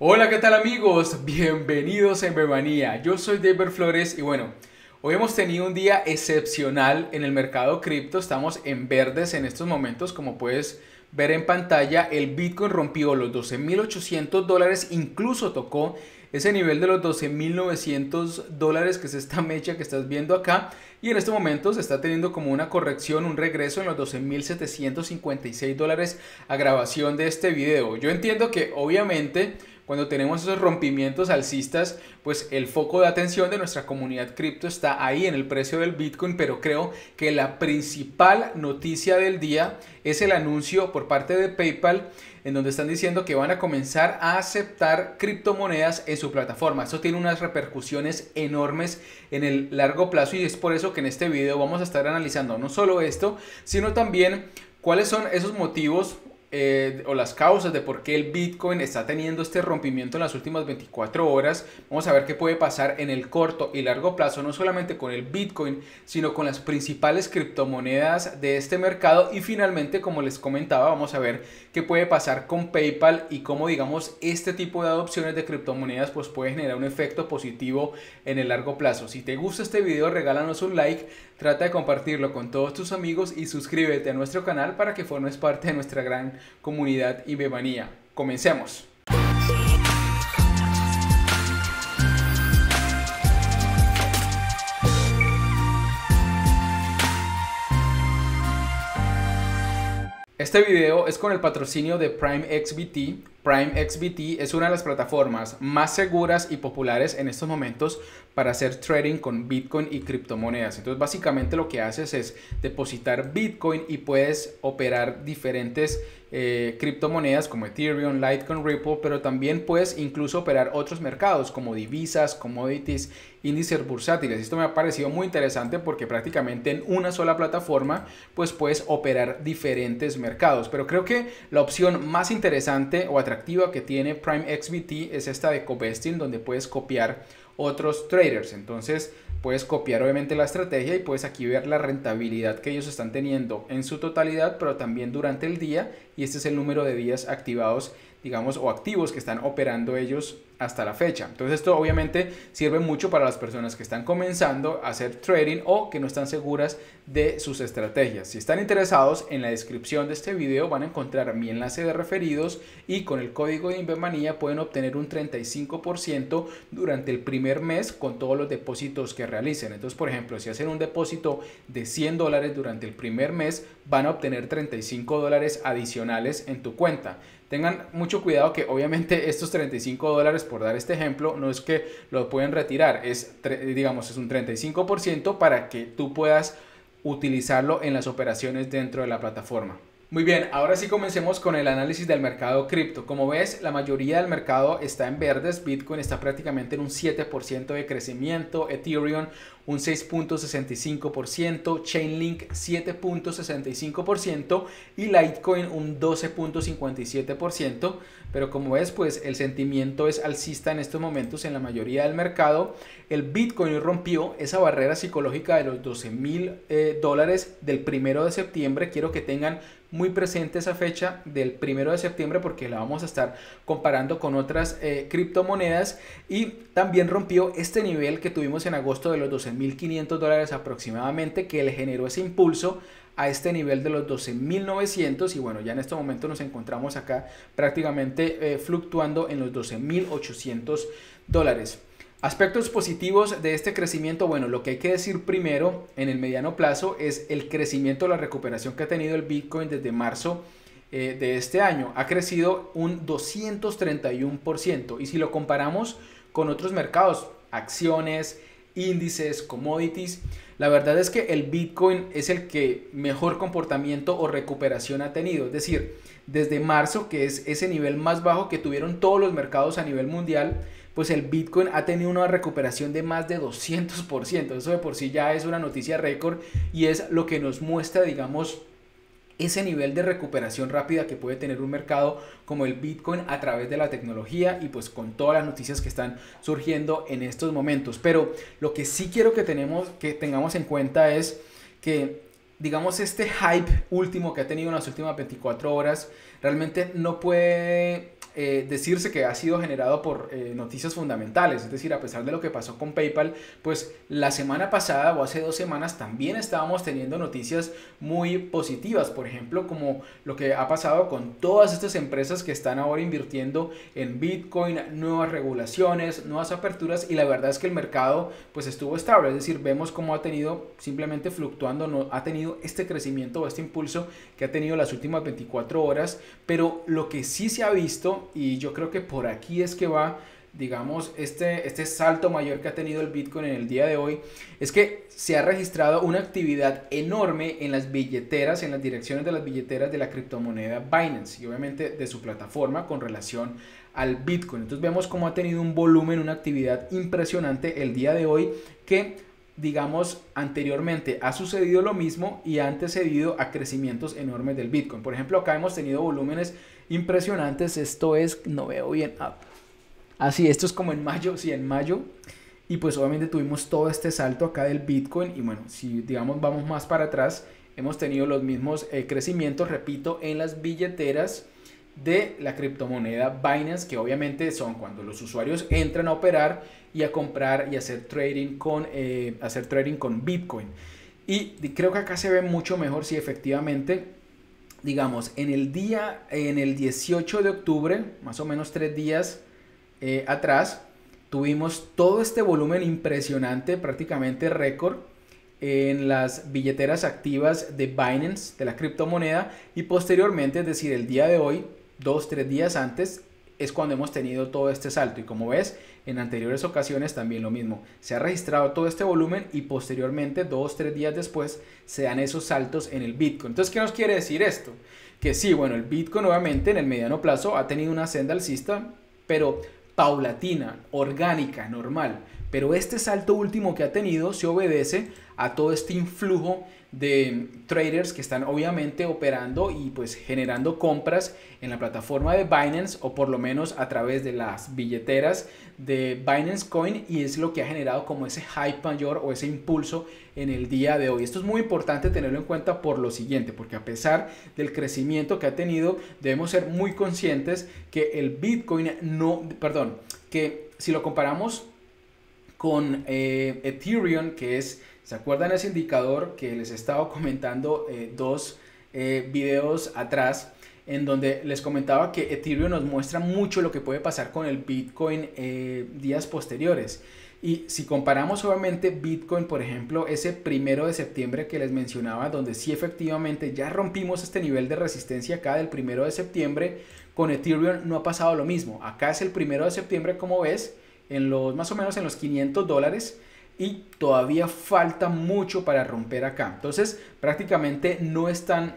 Hola, ¿qué tal amigos? Bienvenidos a Bemanía. Yo soy David Flores y bueno, hoy hemos tenido un día excepcional en el mercado cripto. Estamos en verdes en estos momentos, como puedes ver en pantalla. El Bitcoin rompió los 12.800 dólares, incluso tocó ese nivel de los 12.900 dólares que es esta mecha que estás viendo acá. Y en este momento se está teniendo como una corrección, un regreso en los 12.756 dólares a grabación de este video. Yo entiendo que obviamente cuando tenemos esos rompimientos alcistas, pues el foco de atención de nuestra comunidad cripto está ahí en el precio del Bitcoin, pero creo que la principal noticia del día es el anuncio por parte de PayPal en donde están diciendo que van a comenzar a aceptar criptomonedas en su plataforma. Esto tiene unas repercusiones enormes en el largo plazo y es por eso que en este video vamos a estar analizando no solo esto, sino también cuáles son esos motivos eh, o las causas de por qué el Bitcoin está teniendo este rompimiento en las últimas 24 horas. Vamos a ver qué puede pasar en el corto y largo plazo, no solamente con el Bitcoin, sino con las principales criptomonedas de este mercado. Y finalmente, como les comentaba, vamos a ver qué puede pasar con PayPal y cómo, digamos, este tipo de adopciones de criptomonedas pues puede generar un efecto positivo en el largo plazo. Si te gusta este video, regálanos un like, trata de compartirlo con todos tus amigos y suscríbete a nuestro canal para que formes parte de nuestra gran comunidad y bebanía. Comencemos. Este video es con el patrocinio de Prime XBT. Prime XBT es una de las plataformas más seguras y populares en estos momentos para hacer trading con Bitcoin y criptomonedas. Entonces básicamente lo que haces es depositar Bitcoin y puedes operar diferentes eh, criptomonedas como Ethereum, Litecoin, Ripple, pero también puedes incluso operar otros mercados como divisas, commodities, índices bursátiles. Esto me ha parecido muy interesante porque prácticamente en una sola plataforma pues puedes operar diferentes mercados. Pero creo que la opción más interesante o atractiva que tiene Prime XBT es esta de Covesting donde puedes copiar otros traders. Entonces puedes copiar obviamente la estrategia y puedes aquí ver la rentabilidad que ellos están teniendo en su totalidad, pero también durante el día y este es el número de días activados digamos, o activos que están operando ellos hasta la fecha. Entonces esto obviamente sirve mucho para las personas que están comenzando a hacer trading o que no están seguras de sus estrategias. Si están interesados, en la descripción de este video van a encontrar mi enlace de referidos y con el código de Invermanía pueden obtener un 35% durante el primer mes con todos los depósitos que realicen. Entonces, por ejemplo, si hacen un depósito de 100 dólares durante el primer mes, van a obtener 35 dólares adicionales en tu cuenta. Tengan mucho cuidado que obviamente estos 35 dólares, por dar este ejemplo, no es que lo pueden retirar, es, digamos, es un 35% para que tú puedas utilizarlo en las operaciones dentro de la plataforma. Muy bien, ahora sí comencemos con el análisis del mercado cripto. Como ves, la mayoría del mercado está en verdes, Bitcoin está prácticamente en un 7% de crecimiento, Ethereum un 6.65%, Chainlink 7.65% y Litecoin un 12.57%. Pero como ves, pues el sentimiento es alcista en estos momentos en la mayoría del mercado. El Bitcoin rompió esa barrera psicológica de los 12 mil eh, dólares del primero de septiembre. Quiero que tengan muy presente esa fecha del primero de septiembre porque la vamos a estar comparando con otras eh, criptomonedas y también rompió este nivel que tuvimos en agosto de los 12 1.500 dólares aproximadamente que le generó ese impulso a este nivel de los 12.900 y bueno, ya en este momento nos encontramos acá prácticamente eh, fluctuando en los 12.800 dólares. Aspectos positivos de este crecimiento, bueno, lo que hay que decir primero en el mediano plazo es el crecimiento, la recuperación que ha tenido el Bitcoin desde marzo eh, de este año. Ha crecido un 231% y si lo comparamos con otros mercados, acciones, índices, commodities. La verdad es que el Bitcoin es el que mejor comportamiento o recuperación ha tenido. Es decir, desde marzo, que es ese nivel más bajo que tuvieron todos los mercados a nivel mundial, pues el Bitcoin ha tenido una recuperación de más de 200%. Eso de por sí ya es una noticia récord y es lo que nos muestra, digamos, ese nivel de recuperación rápida que puede tener un mercado como el Bitcoin a través de la tecnología y pues con todas las noticias que están surgiendo en estos momentos. Pero lo que sí quiero que, tenemos, que tengamos en cuenta es que digamos este hype último que ha tenido en las últimas 24 horas realmente no puede eh, decirse que ha sido generado por eh, noticias fundamentales, es decir, a pesar de lo que pasó con PayPal, pues la semana pasada o hace dos semanas también estábamos teniendo noticias muy positivas, por ejemplo, como lo que ha pasado con todas estas empresas que están ahora invirtiendo en Bitcoin, nuevas regulaciones, nuevas aperturas y la verdad es que el mercado pues estuvo estable, es decir, vemos cómo ha tenido simplemente fluctuando, no ha tenido este crecimiento o este impulso que ha tenido las últimas 24 horas, pero lo que sí se ha visto y yo creo que por aquí es que va digamos, este, este salto mayor que ha tenido el Bitcoin en el día de hoy, es que se ha registrado una actividad enorme en las billeteras, en las direcciones de las billeteras de la criptomoneda Binance y obviamente de su plataforma con relación al Bitcoin. Entonces vemos cómo ha tenido un volumen, una actividad impresionante el día de hoy que digamos, anteriormente ha sucedido lo mismo y ha antecedido a crecimientos enormes del Bitcoin. Por ejemplo, acá hemos tenido volúmenes impresionantes. Esto es, no veo bien. Ah, así, esto es como en mayo, sí, en mayo. Y pues obviamente tuvimos todo este salto acá del Bitcoin. Y bueno, si digamos vamos más para atrás, hemos tenido los mismos eh, crecimientos, repito, en las billeteras de la criptomoneda Binance, que obviamente son cuando los usuarios entran a operar y a comprar y hacer trading con, eh, hacer trading con Bitcoin. Y creo que acá se ve mucho mejor si efectivamente, digamos, en el día, en el 18 de octubre, más o menos tres días eh, atrás, tuvimos todo este volumen impresionante, prácticamente récord, en las billeteras activas de Binance, de la criptomoneda, y posteriormente, es decir, el día de hoy, dos, tres días antes, es cuando hemos tenido todo este salto. Y como ves, en anteriores ocasiones también lo mismo. Se ha registrado todo este volumen y posteriormente, dos, tres días después, se dan esos saltos en el Bitcoin. Entonces, ¿qué nos quiere decir esto? Que sí, bueno, el Bitcoin obviamente en el mediano plazo ha tenido una senda alcista, pero paulatina, orgánica, normal. Pero este salto último que ha tenido se obedece a todo este influjo de traders que están obviamente operando y pues generando compras en la plataforma de Binance o por lo menos a través de las billeteras de Binance Coin y es lo que ha generado como ese hype mayor o ese impulso en el día de hoy. Esto es muy importante tenerlo en cuenta por lo siguiente, porque a pesar del crecimiento que ha tenido, debemos ser muy conscientes que el Bitcoin no, perdón, que si lo comparamos con eh, Ethereum, que es ¿Se acuerdan ese indicador que les he estado comentando eh, dos eh, videos atrás? en donde les comentaba que Ethereum nos muestra mucho lo que puede pasar con el Bitcoin eh, días posteriores. Y si comparamos obviamente Bitcoin, por ejemplo, ese primero de septiembre que les mencionaba, donde sí efectivamente ya rompimos este nivel de resistencia acá del primero de septiembre, con Ethereum no ha pasado lo mismo. Acá es el primero de septiembre, como ves, en los más o menos en los 500 dólares y todavía falta mucho para romper acá. Entonces prácticamente no están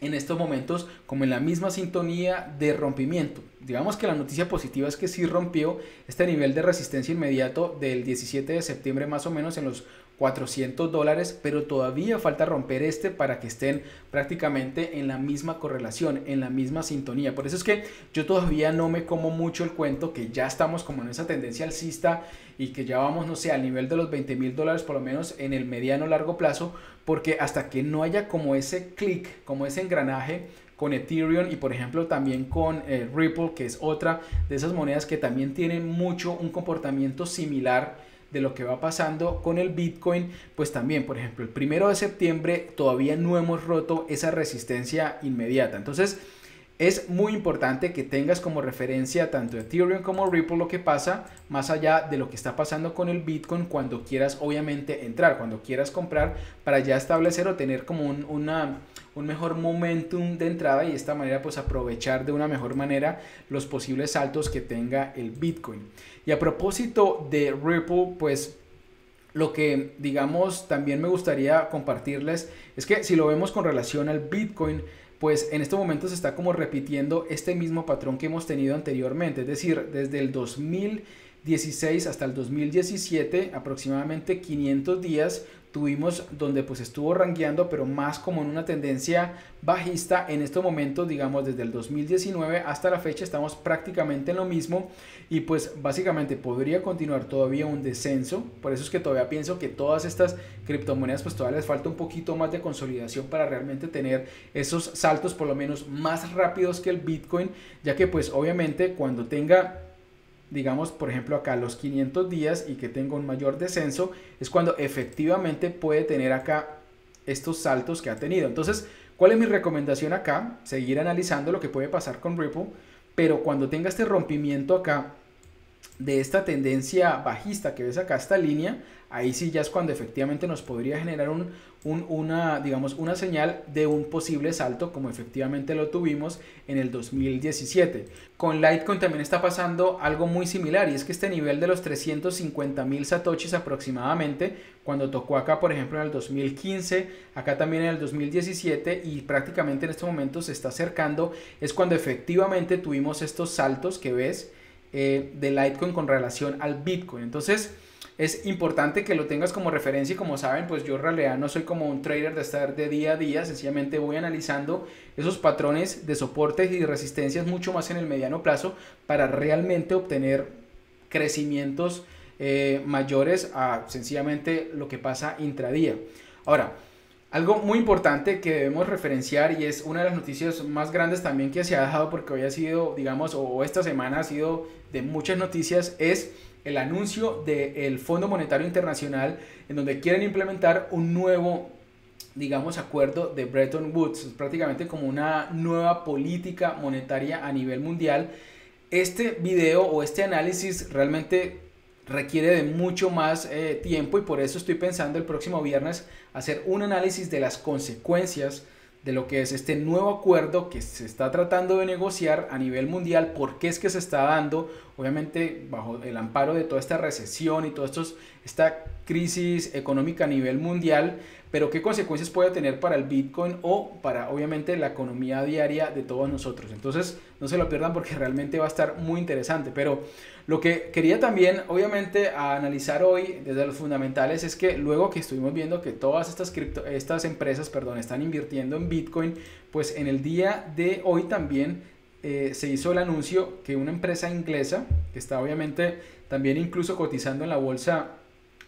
en estos momentos como en la misma sintonía de rompimiento. Digamos que la noticia positiva es que sí rompió este nivel de resistencia inmediato del 17 de septiembre más o menos en los 400 dólares, pero todavía falta romper este para que estén prácticamente en la misma correlación, en la misma sintonía. Por eso es que yo todavía no me como mucho el cuento que ya estamos como en esa tendencia alcista y que ya vamos, no sé, al nivel de los 20 mil dólares por lo menos en el mediano largo plazo, porque hasta que no haya como ese clic, como ese engranaje, con Ethereum y por ejemplo también con eh, Ripple, que es otra de esas monedas que también tienen mucho un comportamiento similar de lo que va pasando con el Bitcoin, pues también, por ejemplo, el primero de septiembre todavía no hemos roto esa resistencia inmediata. Entonces, es muy importante que tengas como referencia tanto Ethereum como Ripple lo que pasa, más allá de lo que está pasando con el Bitcoin cuando quieras obviamente entrar, cuando quieras comprar, para ya establecer o tener como un, una, un mejor momentum de entrada y de esta manera pues aprovechar de una mejor manera los posibles saltos que tenga el Bitcoin. Y a propósito de Ripple, pues lo que digamos también me gustaría compartirles es que si lo vemos con relación al Bitcoin, pues en estos momentos se está como repitiendo este mismo patrón que hemos tenido anteriormente, es decir, desde el 2000 2016 hasta el 2017, aproximadamente 500 días, tuvimos donde pues estuvo rangueando, pero más como en una tendencia bajista. En estos momentos, digamos, desde el 2019 hasta la fecha, estamos prácticamente en lo mismo y pues básicamente podría continuar todavía un descenso. Por eso es que todavía pienso que todas estas criptomonedas pues todavía les falta un poquito más de consolidación para realmente tener esos saltos por lo menos más rápidos que el Bitcoin, ya que pues obviamente cuando tenga digamos, por ejemplo, acá los 500 días y que tenga un mayor descenso, es cuando efectivamente puede tener acá estos saltos que ha tenido. Entonces, ¿cuál es mi recomendación acá? Seguir analizando lo que puede pasar con Ripple, pero cuando tenga este rompimiento acá de esta tendencia bajista que ves acá, esta línea, ahí sí ya es cuando efectivamente nos podría generar un, una, digamos, una señal de un posible salto como efectivamente lo tuvimos en el 2017. Con Litecoin también está pasando algo muy similar y es que este nivel de los 350 mil satoshis aproximadamente, cuando tocó acá por ejemplo en el 2015, acá también en el 2017 y prácticamente en este momento se está acercando, es cuando efectivamente tuvimos estos saltos que ves eh, de Litecoin con relación al Bitcoin. Entonces, es importante que lo tengas como referencia y como saben, pues yo en realidad no soy como un trader de estar de día a día, sencillamente voy analizando esos patrones de soportes y de resistencias mucho más en el mediano plazo para realmente obtener crecimientos eh, mayores a sencillamente lo que pasa intradía. Ahora, algo muy importante que debemos referenciar y es una de las noticias más grandes también que se ha dejado porque hoy ha sido, digamos, o esta semana ha sido de muchas noticias, es el anuncio del Fondo Monetario Internacional en donde quieren implementar un nuevo digamos, acuerdo de Bretton Woods, prácticamente como una nueva política monetaria a nivel mundial. Este video o este análisis realmente requiere de mucho más eh, tiempo y por eso estoy pensando el próximo viernes hacer un análisis de las consecuencias de lo que es este nuevo acuerdo que se está tratando de negociar a nivel mundial, por qué es que se está dando, obviamente bajo el amparo de toda esta recesión y toda esta crisis económica a nivel mundial, pero qué consecuencias puede tener para el Bitcoin o para obviamente la economía diaria de todos nosotros. Entonces no se lo pierdan porque realmente va a estar muy interesante. Pero lo que quería también obviamente analizar hoy desde los fundamentales es que luego que estuvimos viendo que todas estas, cripto, estas empresas perdón, están invirtiendo en Bitcoin, pues en el día de hoy también eh, se hizo el anuncio que una empresa inglesa, que está obviamente también incluso cotizando en la bolsa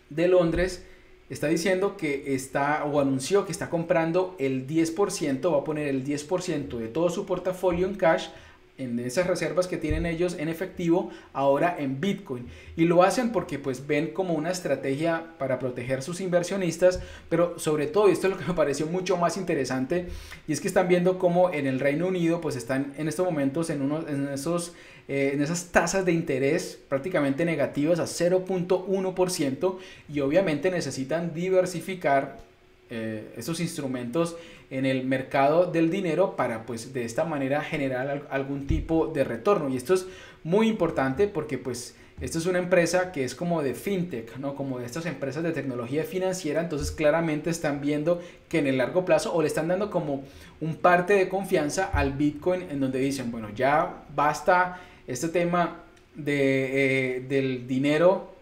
de Londres, está diciendo que está o anunció que está comprando el 10%, va a poner el 10% de todo su portafolio en cash en esas reservas que tienen ellos en efectivo ahora en Bitcoin. Y lo hacen porque pues ven como una estrategia para proteger sus inversionistas, pero sobre todo, y esto es lo que me pareció mucho más interesante, y es que están viendo como en el Reino Unido pues están en estos momentos en, unos, en, esos, eh, en esas tasas de interés prácticamente negativas a 0.1% y obviamente necesitan diversificar eh, esos instrumentos en el mercado del dinero para pues de esta manera generar algún tipo de retorno. Y esto es muy importante porque pues esto es una empresa que es como de fintech, ¿no? Como de estas empresas de tecnología financiera, entonces claramente están viendo que en el largo plazo o le están dando como un parte de confianza al Bitcoin en donde dicen, bueno, ya basta este tema de, eh, del dinero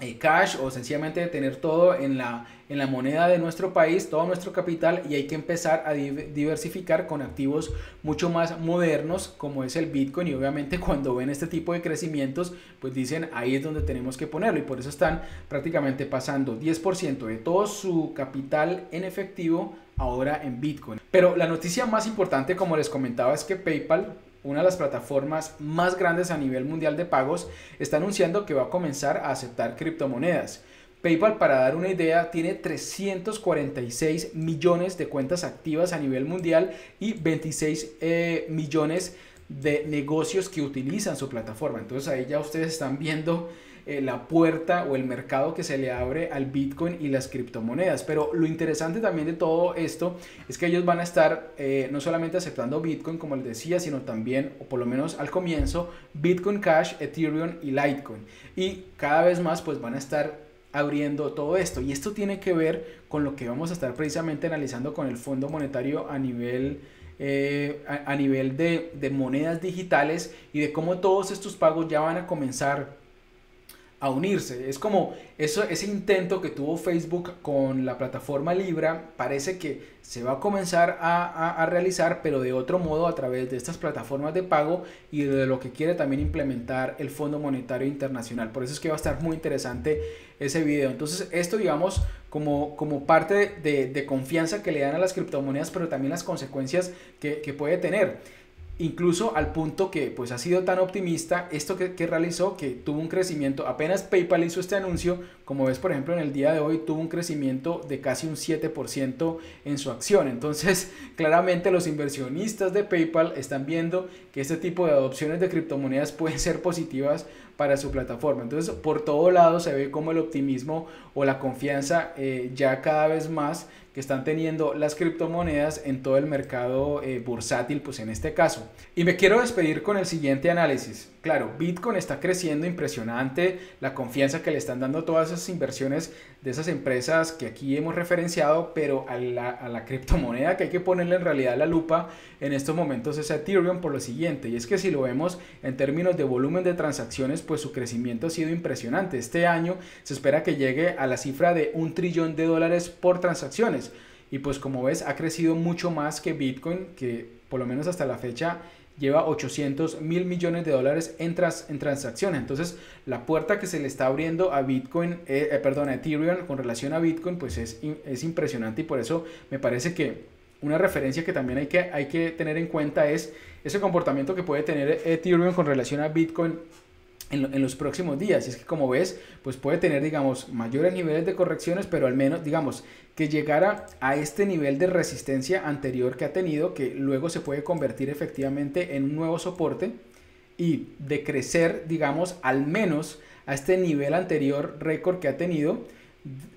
eh, cash o sencillamente tener todo en la, en la moneda de nuestro país, todo nuestro capital y hay que empezar a diversificar con activos mucho más modernos como es el Bitcoin y obviamente cuando ven este tipo de crecimientos pues dicen ahí es donde tenemos que ponerlo y por eso están prácticamente pasando 10% de todo su capital en efectivo ahora en Bitcoin. Pero la noticia más importante como les comentaba es que PayPal una de las plataformas más grandes a nivel mundial de pagos, está anunciando que va a comenzar a aceptar criptomonedas. PayPal, para dar una idea, tiene 346 millones de cuentas activas a nivel mundial y 26 eh, millones de negocios que utilizan su plataforma. Entonces ahí ya ustedes están viendo eh, la puerta o el mercado que se le abre al Bitcoin y las criptomonedas. Pero lo interesante también de todo esto es que ellos van a estar eh, no solamente aceptando Bitcoin, como les decía, sino también, o por lo menos al comienzo, Bitcoin Cash, Ethereum y Litecoin. Y cada vez más pues van a estar abriendo todo esto. Y esto tiene que ver con lo que vamos a estar precisamente analizando con el Fondo Monetario a nivel... Eh, a, nivel de, de monedas digitales y de cómo todos estos pagos ya van a comenzar a unirse. Es como eso, ese intento que tuvo Facebook con la plataforma Libra, parece que se va a comenzar a, realizar, pero de otro modo a través de estas plataformas de pago y de lo que quiere también implementar el Fondo Monetario Internacional. Por eso es que va a estar muy interesante ese video. Entonces, esto digamos como, como parte de, confianza que le dan a las criptomonedas, pero también las consecuencias que, que puede tener incluso al punto que pues ha sido tan optimista esto que, realizó que tuvo un crecimiento, apenas PayPal hizo este anuncio, como ves por ejemplo en el día de hoy tuvo un crecimiento de casi un 7% en su acción, entonces claramente los inversionistas de PayPal están viendo que este tipo de adopciones de criptomonedas pueden ser positivas para su plataforma, entonces por todo lado se ve como el optimismo o la confianza eh, ya cada vez más que están teniendo las criptomonedas en todo el mercado eh, bursátil, pues en este caso. Y me quiero despedir con el siguiente análisis. Claro, Bitcoin está creciendo impresionante, la confianza que le están dando todas esas inversiones de esas empresas que aquí hemos referenciado, pero a la, criptomoneda que hay que ponerle en realidad la lupa en estos momentos es Ethereum por lo siguiente, y es que si lo vemos en términos de volumen de transacciones, pues su crecimiento ha sido impresionante. Este año se espera que llegue a la cifra de un trillón de dólares por transacciones, y pues como ves ha crecido mucho más que Bitcoin, que por lo menos hasta la fecha lleva 800 mil millones de dólares en, en transacciones. Entonces, la puerta que se le está abriendo a Bitcoin, eh, eh, perdón, a Ethereum con relación a Bitcoin, pues es, es impresionante y por eso me parece que una referencia que también hay que, hay que tener en cuenta es ese comportamiento que puede tener Ethereum con relación a Bitcoin en, los próximos días. Y es que como ves, pues puede tener, digamos, mayores niveles de correcciones, pero al menos, digamos, que llegara a este nivel de resistencia anterior que ha tenido, que luego se puede convertir efectivamente en un nuevo soporte y de crecer, digamos, al menos a este nivel anterior récord que ha tenido.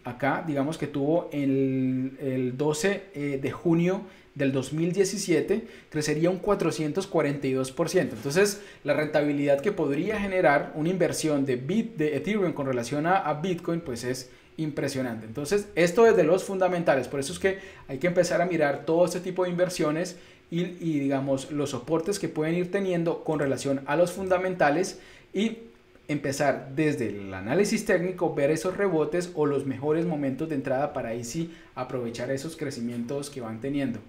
Acá, digamos que tuvo el, el 12 eh, de junio del 2017 crecería un 442%. Entonces, la rentabilidad que podría generar una inversión de, Bit, de Ethereum con relación a, Bitcoin, pues es impresionante. Entonces, esto desde los fundamentales. Por eso es que hay que empezar a mirar todo este tipo de inversiones y, y digamos, los soportes que pueden ir teniendo con relación a los fundamentales y empezar desde el análisis técnico, ver esos rebotes o los mejores momentos de entrada para ahí sí aprovechar esos crecimientos que van teniendo.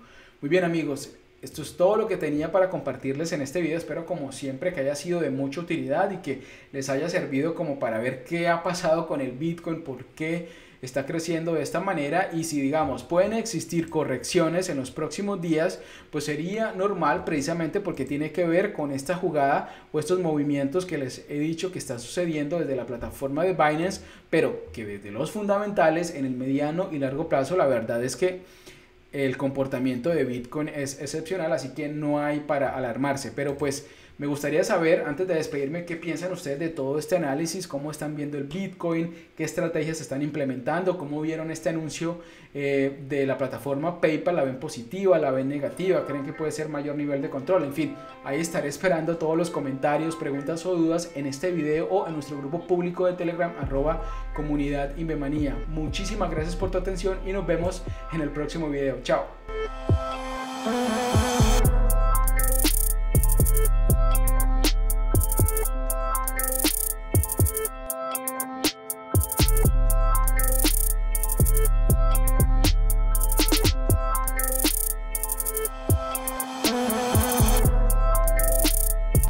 Muy bien amigos, esto es todo lo que tenía para compartirles en este video. Espero como siempre que haya sido de mucha utilidad y que les haya servido como para ver qué ha pasado con el Bitcoin, por qué está creciendo de esta manera y si digamos pueden existir correcciones en los próximos días, pues sería normal precisamente porque tiene que ver con esta jugada o estos movimientos que les he dicho que están sucediendo desde la plataforma de Binance, pero que desde los fundamentales en el mediano y largo plazo la verdad es que el comportamiento de Bitcoin es excepcional, así que no hay para alarmarse. Pero pues me gustaría saber, antes de despedirme, qué piensan ustedes de todo este análisis, cómo están viendo el Bitcoin, qué estrategias están implementando, cómo vieron este anuncio eh, de la plataforma PayPal, la ven positiva, la ven negativa, creen que puede ser mayor nivel de control, en fin, ahí estaré esperando todos los comentarios, preguntas o dudas en este video o en nuestro grupo público de Telegram, arroba comunidad Invemanía. Muchísimas gracias por tu atención y nos vemos en el próximo video. Chao.